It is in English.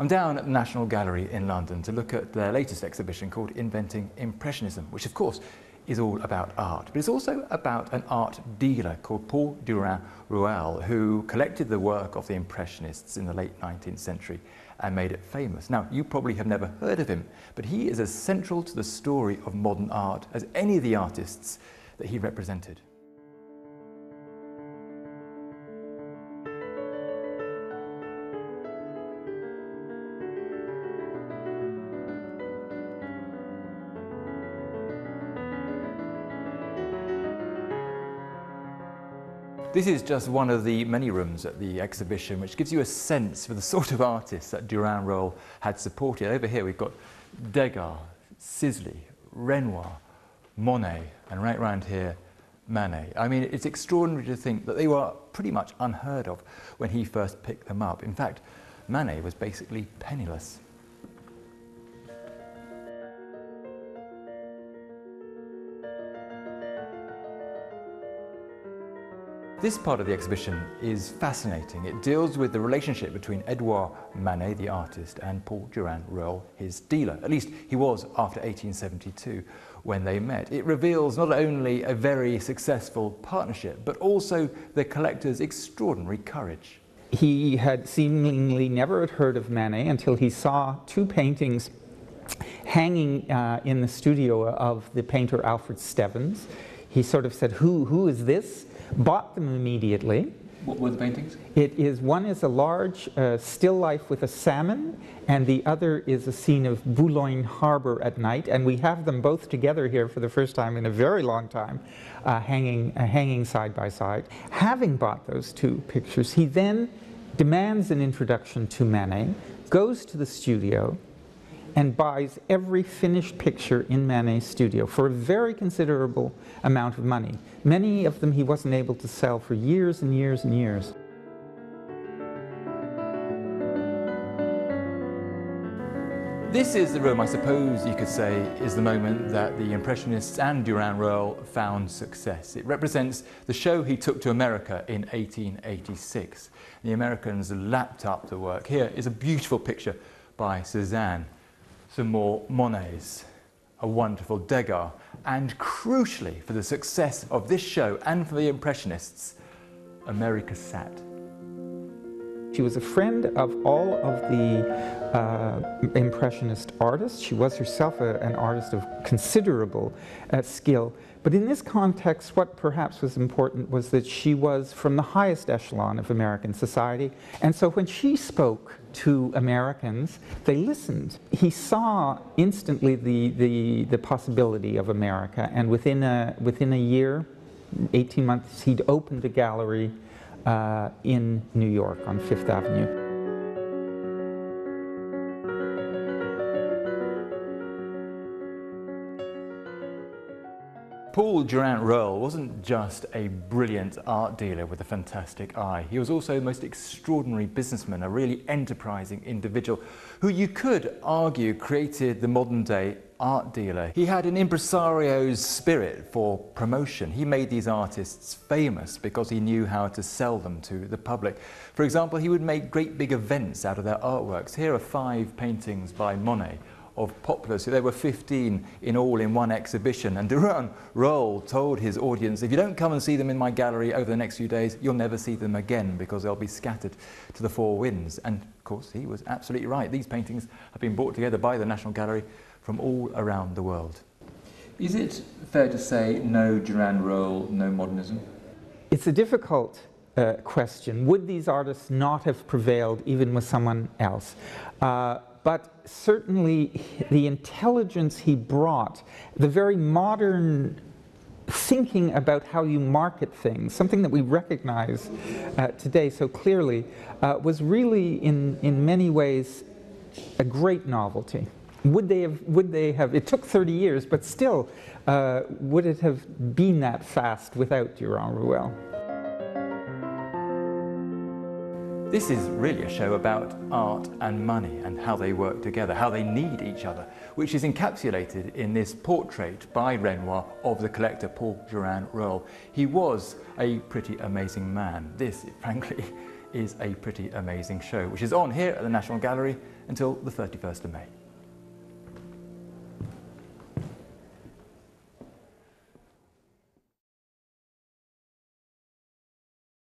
I'm down at the National Gallery in London to look at their latest exhibition called Inventing Impressionism, which of course is all about art, but it's also about an art dealer called Paul Durand Ruel, who collected the work of the Impressionists in the late 19th century and made it famous. Now, you probably have never heard of him, but he is as central to the story of modern art as any of the artists that he represented. This is just one of the many rooms at the exhibition which gives you a sense for the sort of artists that Durand Ruel had supported. Over here we've got Degas, Sisley, Renoir, Monet, and right round here, Manet. I mean, it's extraordinary to think that they were pretty much unheard of when he first picked them up. In fact, Manet was basically penniless. This part of the exhibition is fascinating. It deals with the relationship between Edouard Manet, the artist, and Paul Durand Ruel, his dealer. At least he was after 1872 when they met. It reveals not only a very successful partnership, but also the collector's extraordinary courage. He had seemingly never heard of Manet until he saw two paintings hanging uh, in the studio of the painter Alfred Stevens. He sort of said, who, who is this? bought them immediately. What were the paintings? It is one is a large uh, still life with a salmon, and the other is a scene of Boulogne Harbor at night. And we have them both together here for the first time in a very long time, uh, hanging uh, hanging side by side. Having bought those two pictures, he then demands an introduction to Manet, goes to the studio, and buys every finished picture in Manet's studio for a very considerable amount of money. Many of them he wasn't able to sell for years and years and years. This is the room, I suppose you could say, is the moment that the Impressionists and Durand Ruel found success. It represents the show he took to America in 1886. The Americans lapped up the work. Here is a beautiful picture by Cezanne some more Monets, a wonderful Degas, and crucially for the success of this show and for the Impressionists, Mary Cassatt. She was a friend of all of the uh, Impressionist artists. She was herself a, an artist of considerable uh, skill. But in this context, what perhaps was important was that she was from the highest echelon of American society. And so when she spoke to Americans, they listened. He saw instantly the, the, the possibility of America. And within a, within a year, 18 months, he'd opened a gallery Uh, in New York on Fifth Avenue. Paul Durand Ruel wasn't just a brilliant art dealer with a fantastic eye. He was also the most extraordinary businessman, a really enterprising individual who you could argue created the modern day art dealer. He had an impresario's spirit for promotion. He made these artists famous because he knew how to sell them to the public. For example, he would make great big events out of their artworks. Here are five paintings by Monet of poplars. So there were 15 in all in one exhibition. And Durand Ruel told his audience, if you don't come and see them in my gallery over the next few days, you'll never see them again because they'll be scattered to the four winds. And of course, he was absolutely right. These paintings have been brought together by the National Gallery from all around the world. Is it fair to say no Durand Ruel, no modernism? It's a difficult uh, question. Would these artists not have prevailed even with someone else? Uh, but certainly the intelligence he brought, the very modern thinking about how you market things, something that we recognize uh, today so clearly, uh, was really in, in many ways a great novelty. Would they have, would they have, it took 30 years, but still, uh, would it have been that fast without Durand Ruel? This is really a show about art and money and how they work together, how they need each other, which is encapsulated in this portrait by Renoir of the collector Paul Durand Ruel. He was a pretty amazing man. This, frankly, is a pretty amazing show, which is on here at the National Gallery until the 31st of May.